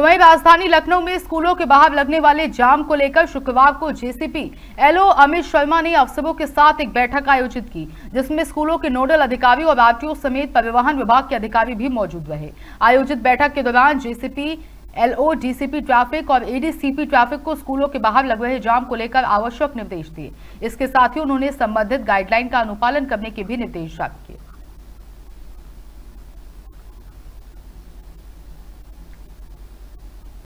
तो वहीं राजधानी लखनऊ में स्कूलों के बाहर लगने वाले जाम को लेकर शुक्रवार को जेसीपी एलओ अमित शर्मा ने अफसरों के साथ एक बैठक आयोजित की, जिसमें स्कूलों के नोडल अधिकारी और आरटीओ समेत परिवहन विभाग के अधिकारी भी मौजूद रहे। आयोजित बैठक के दौरान जेसीपी, एलओ, डीसीपी ट्रैफ़िक और एडीसीपी ट्रैफ़िक को स्कूलों के बाहर लग रहे जाम को लेकर आवश्यक निर्देश दिए। इसके साथ ही उन्होंने संबंधित गाइडलाइन का अनुपालन करने के भी निर्देश जारी किए।